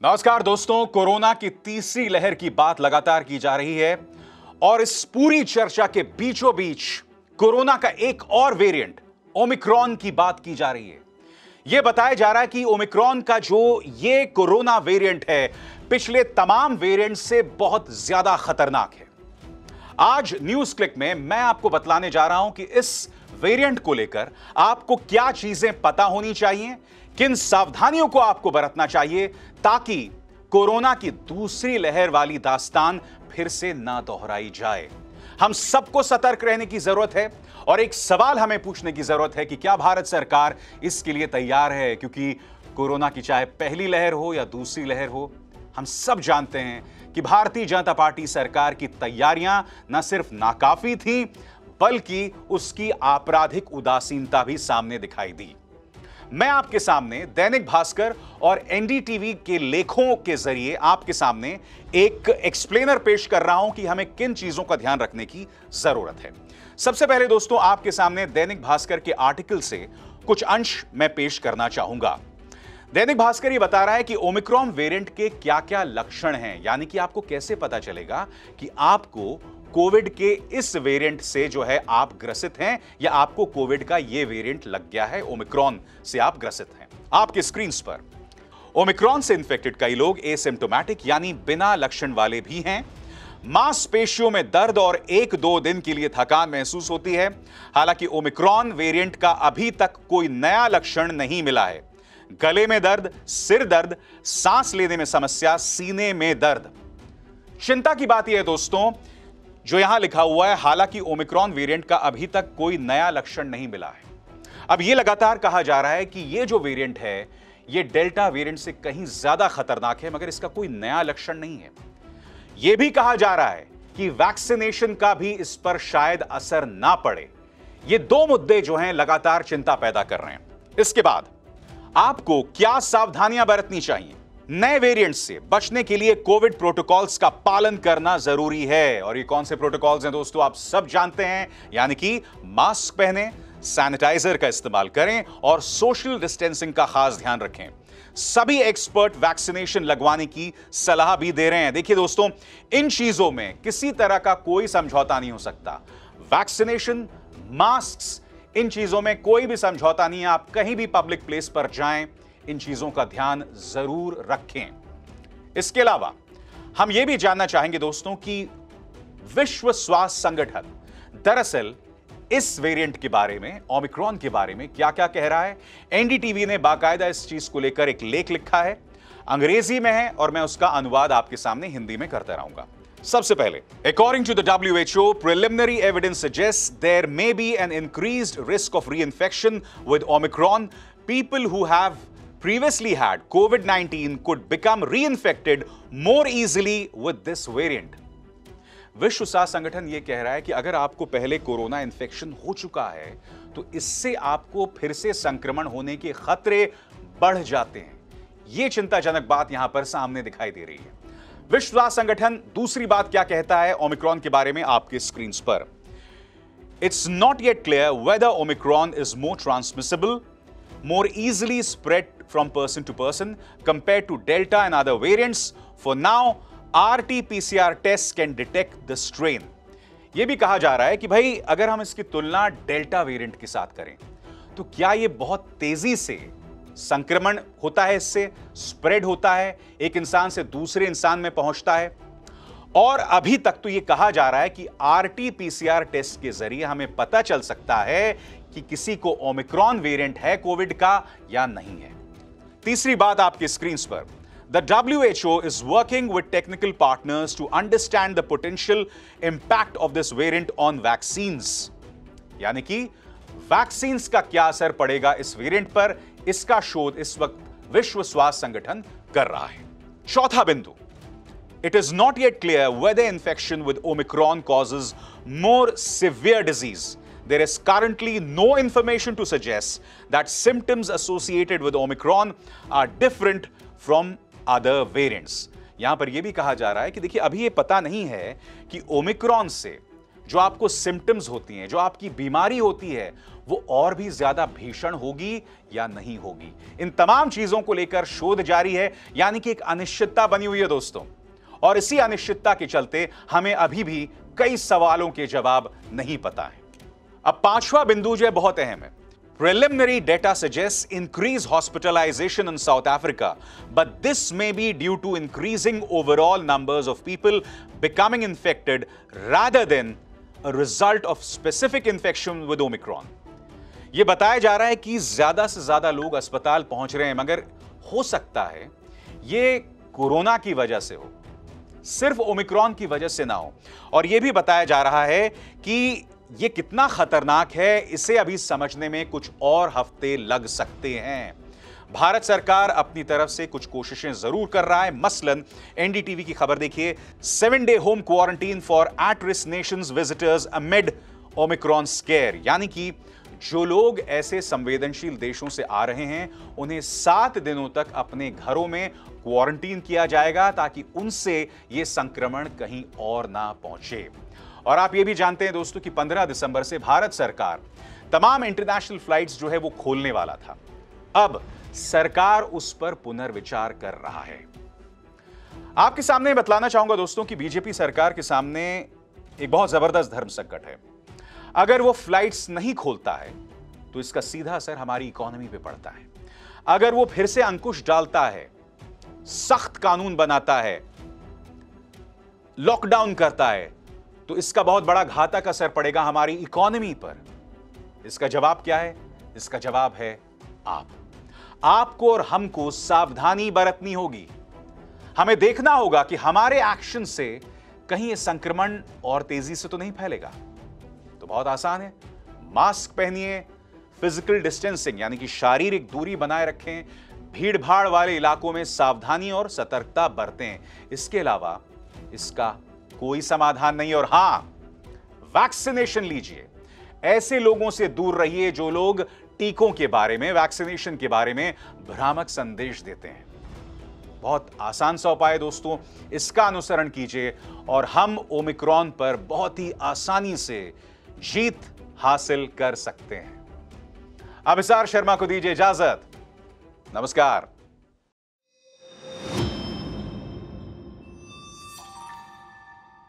नमस्कार दोस्तों, कोरोना की तीसरी लहर की बात लगातार की जा रही है और इस पूरी चर्चा के बीचों बीच कोरोना का एक और वेरिएंट ओमिक्रॉन की बात की जा रही है। यह बताया जा रहा है कि ओमिक्रॉन का जो ये कोरोना वेरिएंट है, पिछले तमाम वेरिएंट से बहुत ज़्यादा खतरनाक है। आज न्यूज़ क्लिक में मैं आपको बतलाने जा रहा हूँ कि इस वेरिएंट को लेकर आपको क्या चीज़ें पता होनी चाहिए किन सावधानियों को आपको बरतना चाहिए ताकि कोरोना की दूसरी लहर वाली दास्तान फिर से ना दोहराई जाए? हम सबको सतर्क रहने की ज़रूरत है और एक सवाल हमें पूछने की ज़रूरत है कि क्या भारत सरकार इसके लिए तैयार है? क्योंकि कोरोना की चाहे पहली लहर हो या दूसरी लहर हो, हम सब जानते हैं कि भारतीय जनता पार्टी सरकार की तैयारियाँ न सिर्फ़ नाकाफी थी, बल्कि उसकी आपराधिक उदासीनता भी सामने दिखाई दी। मैं आपके सामने दैनिक भास्कर और एनडीटीवी के लेखों के ज़रिए आपके सामने एक एक्सप्लेनर पेश कर रहा हूँ कि हमें किन चीज़ों का ध्यान रखने की ज़रूरत है। सबसे पहले दोस्तों, आपके सामने दैनिक भास्कर के आर्टिकल से कुछ अंश मैं पेश करना चाहूँगा। दैनिक भास्कर ये बता रहा है कि ओमिक्रॉन वेरिएंट के क्या क्या लक्षण हैं, यानी कि आपको कैसे पता चलेगा कि आपको कोविड के इस वेरिएंट से जो है आप ग्रसित हैं या आपको कोविड का ये वेरिएंट लग गया है, ओमिक्रॉन से आप ग्रसित हैं। आपके स्क्रीन पर, ओमिक्रॉन से इंफेक्टेड कई लोग एसिम्टोमैटिक यानी बिना लक्षण वाले भी हैं। मांसपेशियों में दर्द और एक दो दिन के लिए थकान महसूस होती है। हालाँकि ओमिक्रॉन वेरिएंट का अभी तक कोई नया लक्षण नहीं मिला है। गले में दर्द, सिर दर्द, सांस लेने में समस्या, सीने में दर्द। चिंता की बात यह है दोस्तों जो यहाँ लिखा हुआ है, हालाँकि ओमिक्रॉन वेरिएंट का अभी तक कोई नया लक्षण नहीं मिला है। अब यह लगातार कहा जा रहा है कि यह जो वेरिएंट है यह डेल्टा वेरिएंट से कहीं ज़्यादा खतरनाक है, मगर इसका कोई नया लक्षण नहीं है। यह भी कहा जा रहा है कि वैक्सीनेशन का भी इस पर शायद असर ना पड़े। ये दो मुद्दे जो हैं, लगातार चिंता पैदा कर रहे हैं। इसके बाद, आपको क्या सावधानियाँ बरतनी चाहिए? नए वेरिएंट से बचने के लिए कोविड प्रोटोकॉल्स का पालन करना ज़रूरी है। और ये कौन से प्रोटोकॉल्स हैं दोस्तों, आप सब जानते हैं। यानी कि मास्क पहने सैनिटाइजर का इस्तेमाल करें और सोशल डिस्टेंसिंग का खास ध्यान रखें। सभी एक्सपर्ट वैक्सीनेशन लगवाने की सलाह भी दे रहे हैं। देखिए दोस्तों, इन चीज़ों में किसी तरह का कोई समझौता नहीं हो सकता। वैक्सीनेशन मास्क इन चीज़ों में कोई भी समझौता नहीं है। आप कहीं भी पब्लिक प्लेस पर जाएँ इन चीज़ों का ध्यान ज़रूर रखें। इसके अलावा, हम यह भी जानना चाहेंगे दोस्तों कि विश्व स्वास्थ्य संगठन दरअसल इस वेरिएंट के बारे में, ओमिक्रॉन के बारे में क्या क्या कह रहा है? एनडीटीवी ने बाकायदा इस चीज़ को लेकर एक लेख लिखा है। अंग्रेज़ी में है और मैं उसका अनुवाद आपके सामने हिंदी में करता रहूँगा। सबसे पहले according to the WHO preliminary evidence suggest there may be an increased risk of reinfection with omicron people who have previously had, COVID 19 could become reinfected more easily with this variant. विश्व स्वास्थ्य संगठन यह कह रहा है कि अगर आपको पहले कोरोना इन्फेक्शन हो चुका है तो इससे आपको फिर से संक्रमण होने के खतरे बढ़ जाते हैं। यह चिंताजनक बात यहाँ पर सामने दिखाई दे रही है। विश्व स्वास्थ्य संगठन दूसरी बात क्या कहता है ओमिक्रॉन के बारे में आपके स्क्रीन पर। It's not yet clear whether omicron is more transmissible more easily spread from person to person compared to Delta and other variants. For now, RT-PCR tests can detect the strain. यह भी कहा जा रहा है कि भाई अगर हम इसकी तुलना डेल्टा वेरिएंट के साथ करें तो क्या यह बहुत तेज़ी से संक्रमण होता है इससे स्प्रेड होता है एक इंसान से दूसरे इंसान में पहुँचता है और अभी तक तो यह कहा जा रहा है कि आरटी पीसीआर टेस्ट के ज़रिए हमें पता चल सकता है कि किसी को ओमिक्रॉन वेरिएंट है कोविड का या नहीं है तीसरी बात आपकी स्क्रीन पर. The W H O is working with technical partners to understand the potential impact of this variant on vaccine यानी कि वैक्सीन का क्या असर पड़ेगा इस वेरियंट पर? इसका शोध इस वक्त विश्व स्वास्थ्य संगठन कर रहा है। चौथा बिंदु. It is not yet clear whether infection with omicron causes more severe disease There is currently no information to suggest that symptoms associated with Omicron are different from other variants. यहाँ पर यह भी कहा जा रहा है कि देखिए, अभी यह पता नहीं है कि ओमिक्रॉन से जो आपको सिम्टम्स होती हैं, जो आपकी बीमारी होती है, वो और भी ज़्यादा भीषण होगी या नहीं होगी। इन तमाम चीज़ों को लेकर शोध जारी है, यानी कि एक अनिश्चितता बनी हुई है दोस्तों। और इसी अनिश्चितता के चलते हमें अभी भी कई सवालों के जवाब नहीं पता है। अब पांचवा बिंदु जो है बहुत अहम है Preliminary data suggests increased hospitalization in South Africa, but this may be due to increasing overall numbers of people becoming infected rather than a result of specific infection with Omicron. यह बताया जा रहा है कि ज़्यादा से ज़्यादा लोग अस्पताल पहुँच रहे हैं मगर हो सकता है यह कोरोना की वजह से हो सिर्फ़ ओमिक्रॉन की वजह से ना हो और यह भी बताया जा रहा है कि यह कितना खतरनाक है, इसे अभी समझने में कुछ और हफ़्ते लग सकते हैं। भारत सरकार अपनी तरफ़ से कुछ कोशिशें ज़रूर कर रहा है। मसलन, एनडीटीवी की खबर देखिए, seven day home quarantine for at risk nations visitors amid omicron scare. यानी कि जो लोग ऐसे संवेदनशील देशों से आ रहे हैं, उन्हें सात दिनों तक अपने घरों में क्वारंटीन किया जाएगा ताकि उनसे यह संक्रमण कहीं और ना पहुँचे। और आप ये भी जानते हैं दोस्तों कि 15 दिसंबर से भारत सरकार तमाम इंटरनेशनल फ्लाइट्स जो है वो खोलने वाला था। अब सरकार उस पर पुनर्विचार कर रहा है। आपके सामने बतलाना चाहूँगा दोस्तों कि बीजेपी सरकार के सामने एक बहुत ज़बरदस्त धर्म संकट है। अगर वो फ्लाइट्स नहीं खोलता है तो इसका सीधा असर हमारी इकोनॉमी पे पड़ता है। अगर वो फिर से अंकुश डालता है, सख्त कानून बनाता है लॉकडाउन करता है तो इसका बहुत बड़ा घातक असर पड़ेगा हमारी इकोनॉमी पर। इसका जवाब क्या है? इसका जवाब है आप। आपको और हमको सावधानी बरतनी होगी। हमें देखना होगा कि हमारे एक्शन से कहीं यह संक्रमण और तेज़ी से तो नहीं फैलेगा। तो बहुत आसान है। मास्क पहनिए फ़िज़िकल डिस्टेंसिंग यानी कि शारीरिक दूरी बनाए रखें भीड़ भाड़ वाले इलाकों में सावधानी और सतर्कता बरतें। इसके अलावा इसका कोई समाधान नहीं, और हाँ वैक्सीनेशन लीजिए। ऐसे लोगों से दूर रहिए जो लोग टीकों के बारे में वैक्सीनेशन के बारे में भ्रामक संदेश देते हैं। बहुत आसान सा उपाय दोस्तों, इसका अनुसरण कीजिए, और हम ओमिक्रॉन पर बहुत ही आसानी से जीत हासिल कर सकते हैं। अभिसार शर्मा को दीजिए इजाज़त। नमस्कार।